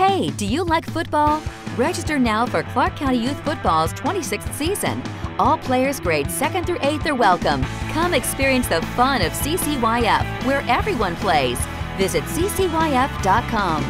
Hey, do you like football? Register now for Clark County Youth Football's 26th season. All players grades 2nd through 8th are welcome. Come experience the fun of CCYF, where everyone plays. Visit ccyf.com.